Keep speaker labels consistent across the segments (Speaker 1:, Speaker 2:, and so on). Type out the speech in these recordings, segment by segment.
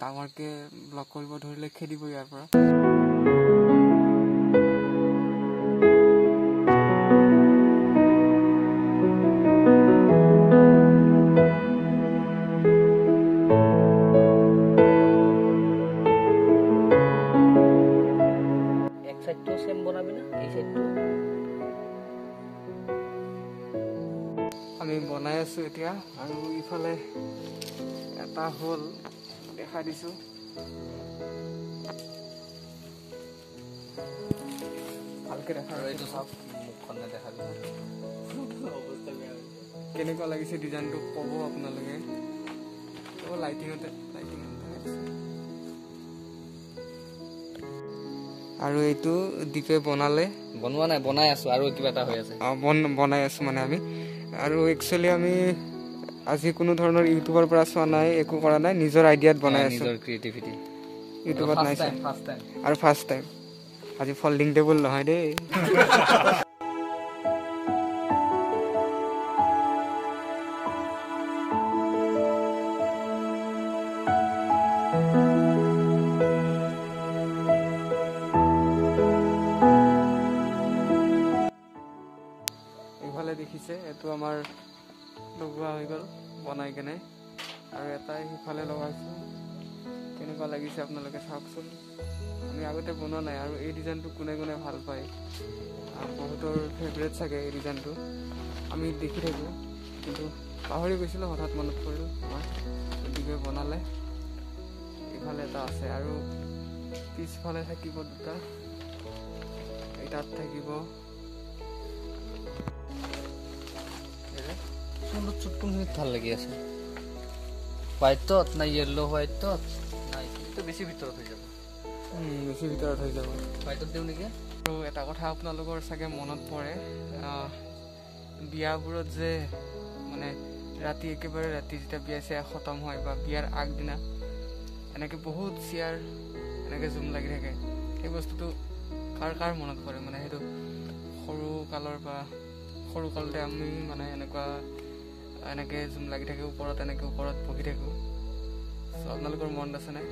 Speaker 1: ডাঙৰকে ব্লক কৰিব ধৰিলে খেদিব ইয়াৰ পৰা।
Speaker 2: এক চাইডটো চেম বনাবি না এই চাইডটো
Speaker 1: আমি বনাই আছো এতিয়া আৰু ইফালে এটা হ'ল দেখাই দিছো ভালকে দেখা
Speaker 2: এইটো চাওক মুখখন হৈছে
Speaker 1: কেনেকুৱা লাগিছে ডিজাইনটো ক'ব আপোনালোকে? লাইটিঙতে লাইটিঙতে আৰু এইটো দীপে বনালে।
Speaker 2: বনোৱা নাই বনাই আছো আৰু কিবা এটা হৈ আছে।
Speaker 1: বন বনাই আছো মানে আমি। আৰু একচুৱেলি আমি আজি কোনো ধৰণৰ ইউটিউবৰ পৰা চোৱা নাই একো কৰা নাই নিজৰ আইডিয়াত বনাই আছো।
Speaker 2: নিজৰ ক্ৰিয়েটিভিটি
Speaker 1: ইউটিউবত নাই আৰু ফাৰ্ষ্ট টাইম আজি ফল্ডিং টেবুল নহয় দেই। এইফালে দেখিছে এইটো আমাৰ লগোৱা হৈ গ'ল বনাই কেনে। আৰু এটাই সিফালে লগাইছোঁ। কেনেকুৱা লাগিছে আপোনালোকে চাওকচোন। আমি আগতে বনোৱা নাই আৰু এই ডিজাইনটো কোনে কোনে ভাল পায়। বহুতৰ ফেভৰেট চাগে এই ডিজাইনটো। আমি দেখি থাকোঁ। কিন্তু পাহৰি গৈছিলোঁ হঠাৎ মনত পৰিল। আমাৰ গতিকে বনালে। ইফালে এটা আছে আৰু পিছফালে থাকিব দুটা। এই তাত থাকিব।
Speaker 2: সুন্দৰ চুট কোনখিনিত ভাল লাগি আছে। হোৱাইটত না য়েল্ল' হোৱাইটত নাই এইটো বেছি ভিতৰত হৈ যাব।
Speaker 1: বেছি ভিতৰত হৈ যাব।
Speaker 2: হোৱাইটত দিওঁ নেকি?
Speaker 1: আৰু এটা কথা আপোনালোকৰ চাগে মনত পৰে বিয়াবোৰত যে মানে ৰাতি একেবাৰে ৰাতি যেতিয়া বিয়া চিয়া খতম হয় বা বিয়াৰ আগদিনা এনেকে বহুত চিয়াৰ এনেকে জুম লাগি থাকে। সেই বস্তুটো কাৰ কাৰ মনত পৰে? মানে সেইটো সৰু কালৰ বা সৰু কালতে আমি মানে এনেকুৱা এনেকে জুম লাগি থাকে ওপৰত এনেকে ওপৰত বহি থাকোঁ। চ' আপোনালোকৰ মনত আছেনে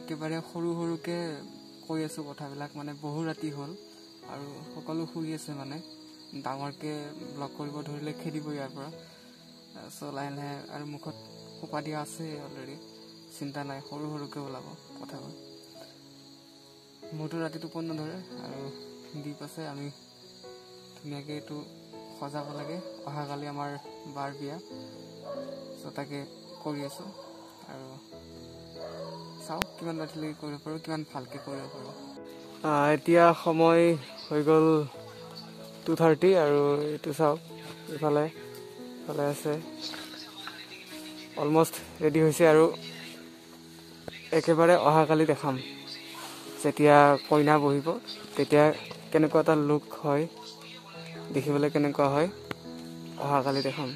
Speaker 1: একেবাৰে সৰু সৰুকে কৈ আছো কথাবিলাক মানে বহু ৰাতি হ'ল আৰু সকলো শুই আছে মানে। ডাঙৰকে ব্লক কৰিব ধৰিলে খেদিব ইয়াৰ পৰা। চ' লাহে লাহে আৰু মুখত সোপা দিয়া আছে অলৰেডি চিন্তা নাই সৰু সৰুকে ওলাব কথাবোৰ। মোৰতো ৰাতি টোপনি নধৰে আৰু দ্বীপ আছে আমি ধুনীয়াকে এইটো সজাব লাগে। অহাকালি আমাৰ বাৰ বিয়া। চ' তাকে কৰি আছো আৰু চাওঁ কিমান ৰাতিলৈকে কৰিব পাৰোঁ কিমান ভালকৈ কৰিব পাৰোঁ। এতিয়া সময় হৈ গ'ল টু থাৰ্টি আৰু এইটো চাওক ইফালে ইফালে আছে। অলমষ্ট ৰেডি হৈছে আৰু একেবাৰে অহাকালি দেখাম যেতিয়া কইনা বহিব তেতিয়া কেনেকুৱা এটা লুক হয় দেখিবলৈ কেনেকুৱা হয় অহাকালি দেখাম।